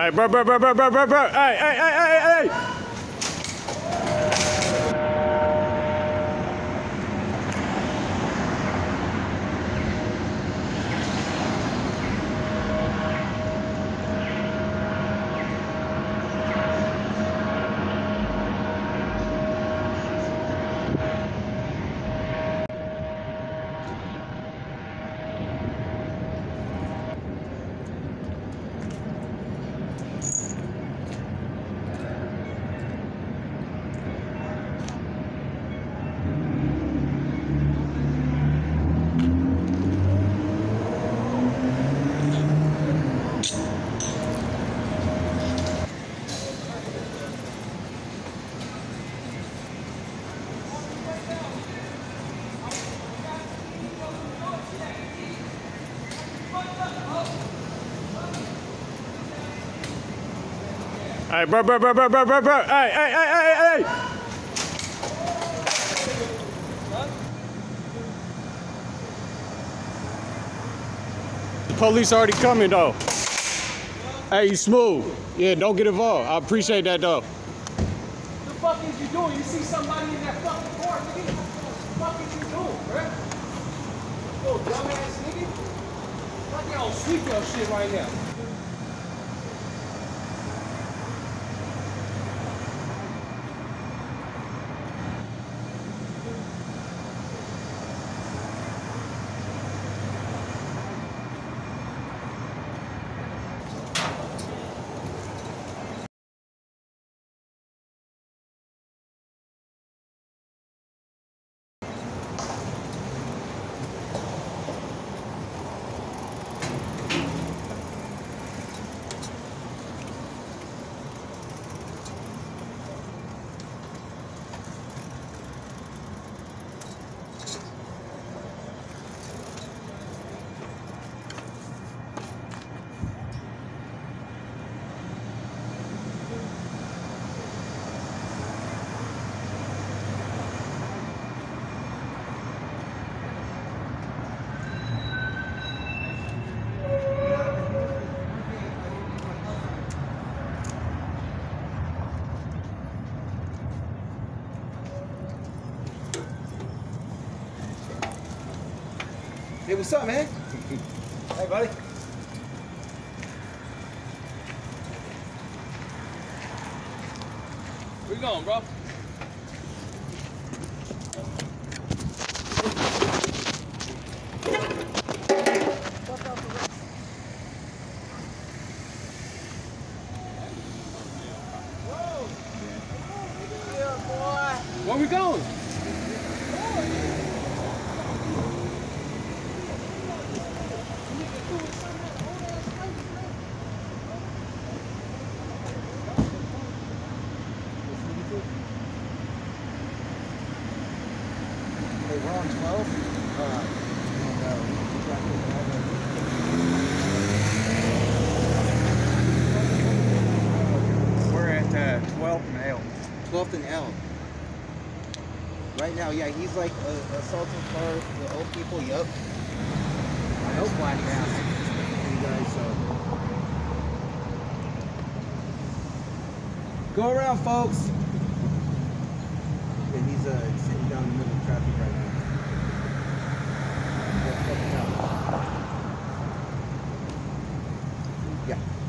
Hey, bro, bro, bro, bro, bro, bro, bro. Hey, hey, hey, hey, hey. Hey, bro, bro, bro, bro, bro, bro, bro. Hey, hey, hey, hey, hey. The police already coming though. Hey, you smooth. Yeah, don't get involved. I appreciate that though. What the fuck is you doing? You see somebody in that fucking car, nigga? What the fuck is you doing, bruh? Oh, dumbass nigga. Like y'all sweep your shit right now. Hey, what's up, man? hey, buddy. Where you going, bro? Where we going? Hey, we're on 12. Uh, We're at uh, 12th and L. 12th and L. Right now, yeah, he's like uh, assaulting cars, the old people. Yup. I hope black guys, so. Go around, folks. And he's uh, traffic right now. Yeah.